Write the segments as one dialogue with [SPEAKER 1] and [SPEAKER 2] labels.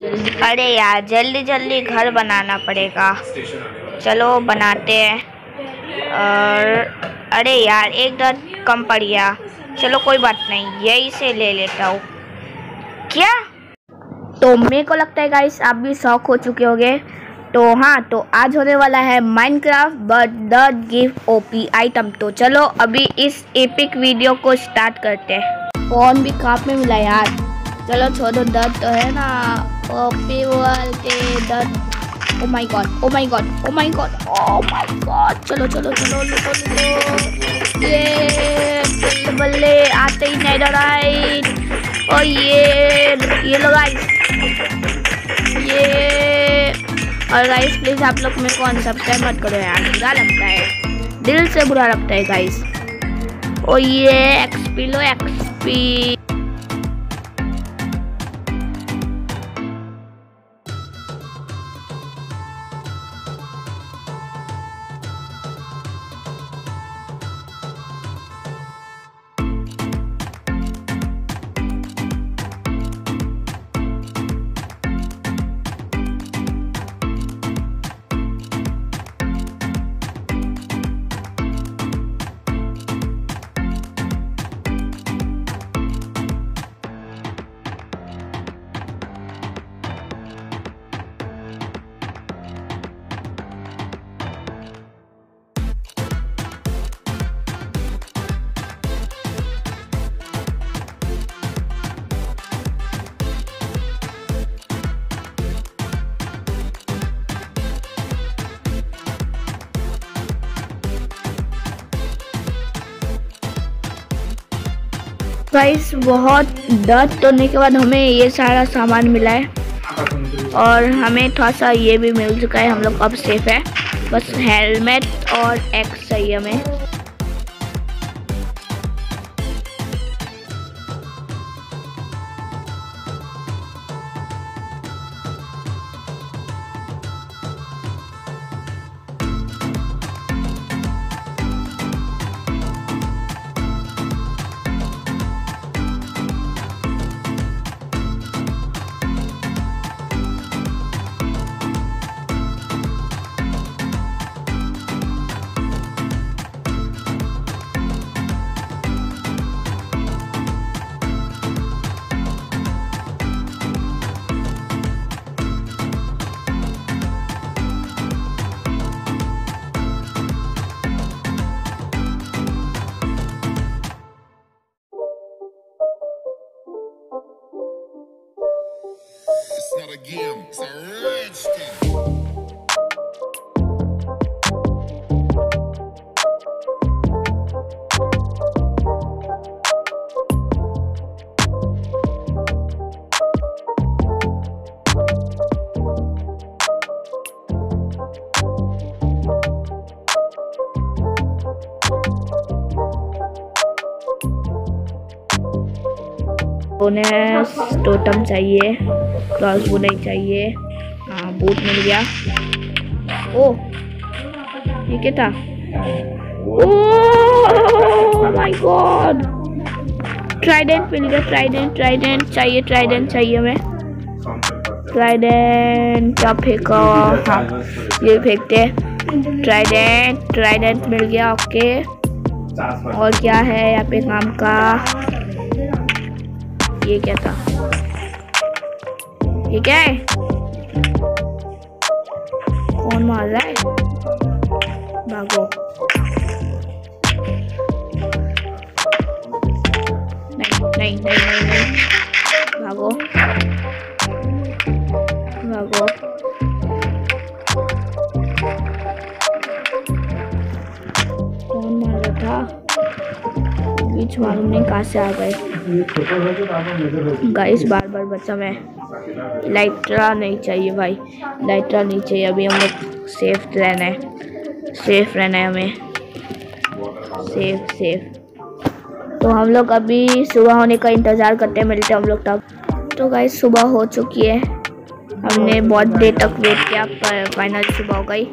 [SPEAKER 1] अरे यार, जल्दी जल्दी घर बनाना पड़ेगा। चलो, बनाते हैं। और अरे यार, एक दर कम पड़ गया। चलो, कोई बात नहीं, यही से ले लेता हूँ। क्या? तो मेरे को लगता है गाइस आप भी शौक हो चुके होंगे। तो हाँ तो आज होने वाला है Minecraft but the give OP item तो चलो, अभी इस एपिक वीडियो को स्टार्ट करते हैं। फ़ोन भी काफ में मिला यार। चलो छोड़ो दर्द तो है ना। ओपी बोलते दर्द। ओ my god oh my god oh my god oh my god चलो चलो चलो, लुको लुको। ये बल्ले बल्ले आते ही नहीं राइट ओ ये ये लो गाइस ये, और गाइस प्लीज़ आप लोग मेरे को अनसब्सक्राइब मत करो यार। बुरा लगता है। दिल से बुरा लगता है गाइस ओ ये एक्सपी लो एक्सपी गाइस बहुत दर्द तोड़ने के बाद हमें ये सारा सामान मिला है। और हमें थोड़ा सा ये भी मिल चुका है, हम लोग अब सेफ़ है। बस हेलमेट और एक्स चाहिए हमें।
[SPEAKER 2] So
[SPEAKER 1] बोनस टोटम चाहिए क्रॉस बो नहीं चाहिए। हाँ बूट मिल गया। ओ, ये क्या था? ओ माय गॉड ट्राइडेंट मिल गया ट्राइडेंट ट्राइडेंट चाहिए ट्राइडेंट चाहिए हमें। ट्राइडेंट क्या फेंका? हाँ ये फेंकते ट्राइडेंट ट्राइडेंट मिल गया ओके और क्या है यहाँ पे काम का? ये क्या था? ये क्या है? कौन मार रहा है? भागो। नहीं नहीं नहीं नहीं नहीं। से आ गए। गाइस बार बार बच्चा मैं। लाइट्रा नहीं चाहिए भाई। लाइट्रा नहीं चाहिए। अभी हम लोग सेफ़ रहना है। सेफ़ रहना है हमें। सेफ़ सेफ़ तो हम लोग अभी सुबह होने का इंतज़ार करते हैं, मिलते हैं हम लोग तब। तो गाइस सुबह हो चुकी है। हमने बहुत देर तक वेट किया फाइनल सुबह हो गई।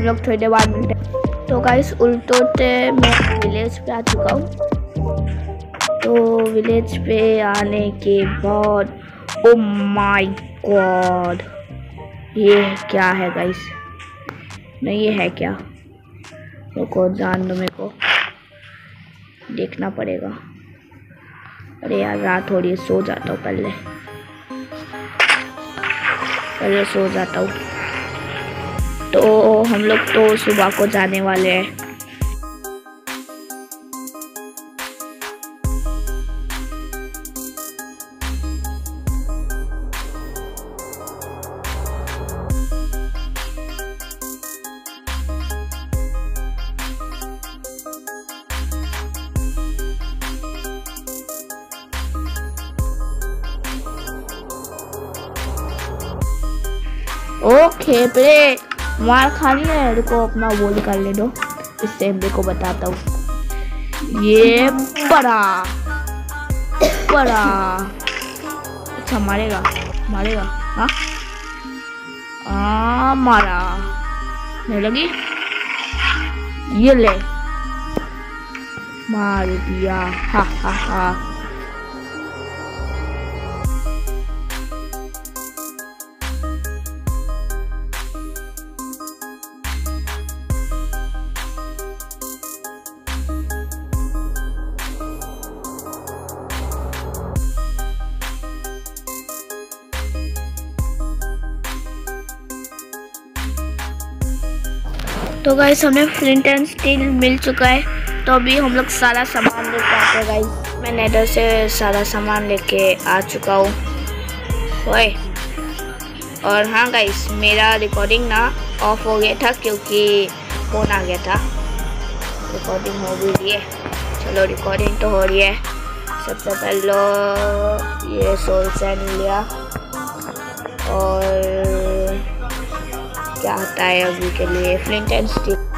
[SPEAKER 1] हम लोग थोड़ी देर बाद मिलते हैं। तो गाइस उल्टोते मैं विलेज पे आ चुका हूँ। तो विलेज पे आने के बाद ओ माय गॉड ये क्या है गाइस नहीं, ये है क्या? रुको, जान दो मेरे को। देखना पड़ेगा। अरे यार, रात हो रही है, सो जाता हूँ पहले। पहले सो जाता हूँ। तो हम लोग तो सुबह को जाने वाले हैं। ओके पे मार खानी है रुको अपना वो निकाल ले दो। इससे देखो बताता हूँ। ये बड़ा बड़ा अच्छा मारेगा मारेगा। हाँ? आ, मारा। नहीं लगी? ये ले। मार दिया। हा हा हा। तो गाइस हमें फ्लिंट एंड स्टील मिल चुका है। तो अभी हम लोग सारा सामान लेके आते हैं गाइस मैं नेदर से सारा सामान लेके आ चुका हूँ। ओए। और हाँ गाइस मेरा रिकॉर्डिंग ना ऑफ़ हो गया था क्योंकि फ़ोन आ गया था। रिकॉर्डिंग हो भी रही है। चलो रिकॉर्डिंग तो हो रही है। सबसे पहले ये सोल सैंड लिया। और क्या आता है अभी के लिए? फ्लिंट एंड स्टील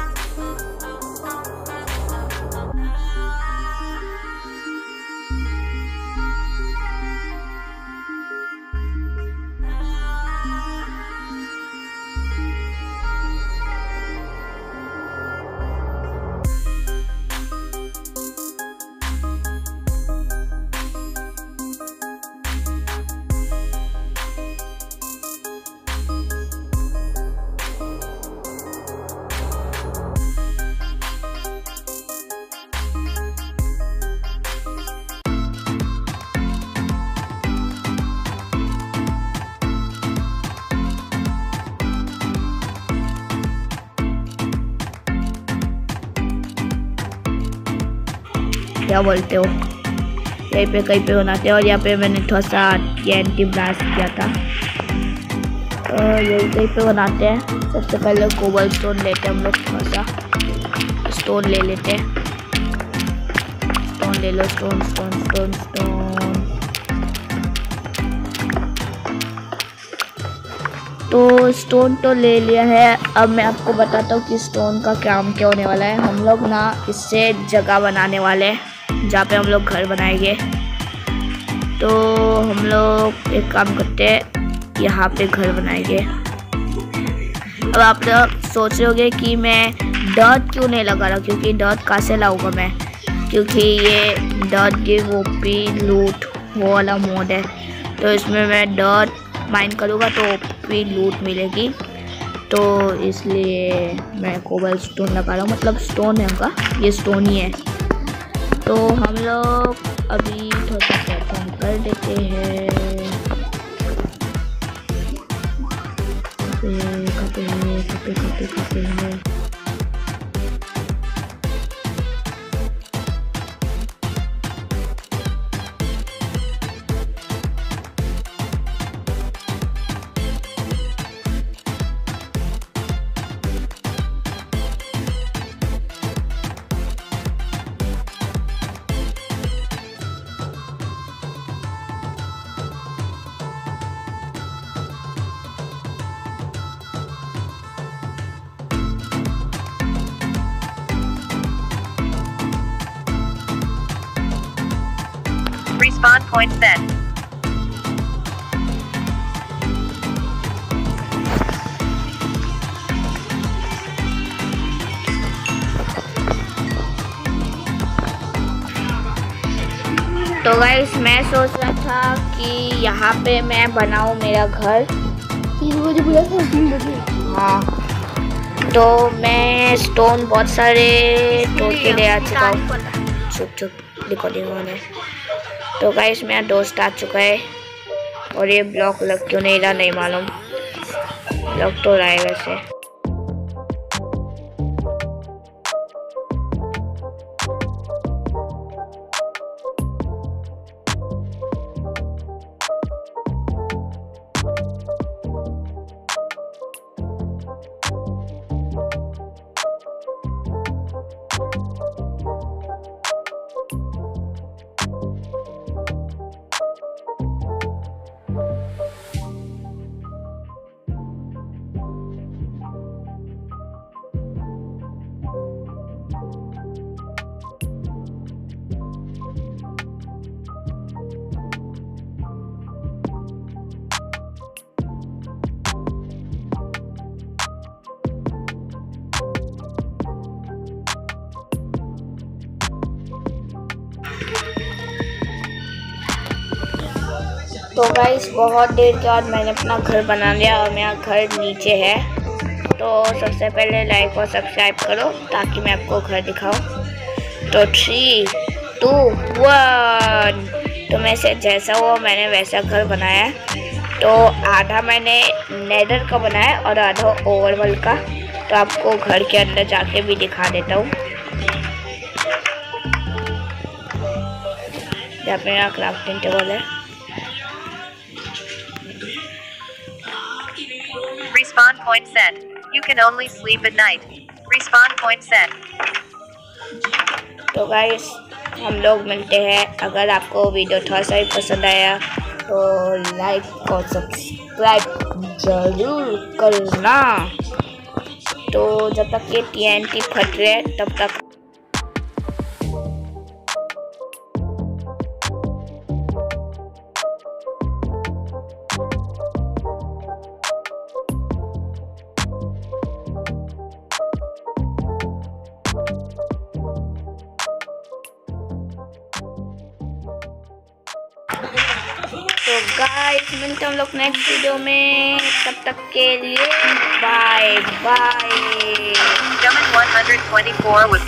[SPEAKER 1] क्या बोलते हो? यहीं पे कहीं पे बनाते हैं और यहाँ पे मैंने थोड़ा सा एंटी ब्लास्ट किया था। तो यही कहीं पे बनाते हैं। सबसे पहले कोबल स्टोन लेते हैं हम लोग थोड़ा सा स्टोन ले लेते हैं। स्टोन ले लो स्टोन स्टोन स्टोन स्टोन तो स्टोन तो ले लिया है। अब मैं आपको बताता हूँ कि स्टोन का काम क्या होने वाला है। हम लोग ना इससे जगह बनाने वाले हैं। जहाँ पे हम लोग घर बनाएँगे तो हम लोग एक काम करते हैं, यहाँ पे घर बनाएँगे अब आप लोग सोच रहे कि मैं डॉट क्यों नहीं लगा रहा, क्योंकि डॉट कहाँ से लाऊँगा मैं? क्योंकि ये डॉट वो ओपी, लूट, वो वाला मोड है। तो इसमें मैं डॉट माइंड करूँगा तो ओपी, लूट मिलेगी। तो इसलिए मैं कोबल स्टोन लगा रहा हूँ। मतलब स्टोन है उनका, ये स्टोन ही है। तो हम लोग अभी थोड़ा सा कर देते हैं। कपड़े कपड़े कपे कपे है।
[SPEAKER 3] Point then.
[SPEAKER 1] तो गाइस मैं सोच रहा था कि यहाँ पे मैं बनाऊँ मेरा घर। हाँ। तो मैं स्टोन बहुत सारे तोड़ के ले आ चुका हूँ। चुप चुप रिकॉर्डिंग होने तो गाइस मेरा दोस्त आ चुका है और ये ब्लॉक लग क्यों नहीं रहा, नहीं मालूम। ब्लॉक तो रहा है वैसे। तो गाइस बहुत देर के बाद मैंने अपना घर बना लिया और मेरा घर नीचे है। तो सबसे पहले लाइक और सब्सक्राइब करो ताकि मैं आपको घर दिखाऊँ। तो थ्री टू वन तो मैं से जैसा हुआ, मैंने वैसा घर बनाया। तो आधा मैंने नेदर का बनाया और आधा ओवरवल का। तो आपको घर के अंदर जाके भी दिखा देता हूँ। यहाँ पे मेरा क्राफ्टिंग टेबल है।
[SPEAKER 3] Respawn point set. You can only sleep at night. Respawn point set.
[SPEAKER 1] तो गाइस हम लोग मिलते हैं अगर आपको वीडियो थोड़ा सा ही पसंद आया तो लाइक और सब्सक्राइब ज़रूर करना तो जब तक ये टीएनटी फट रहे तब तक गाइस मिलते हैं हम लोग नेक्स्ट वीडियो में तब तक के लिए बाय बाय
[SPEAKER 3] Summon 124 with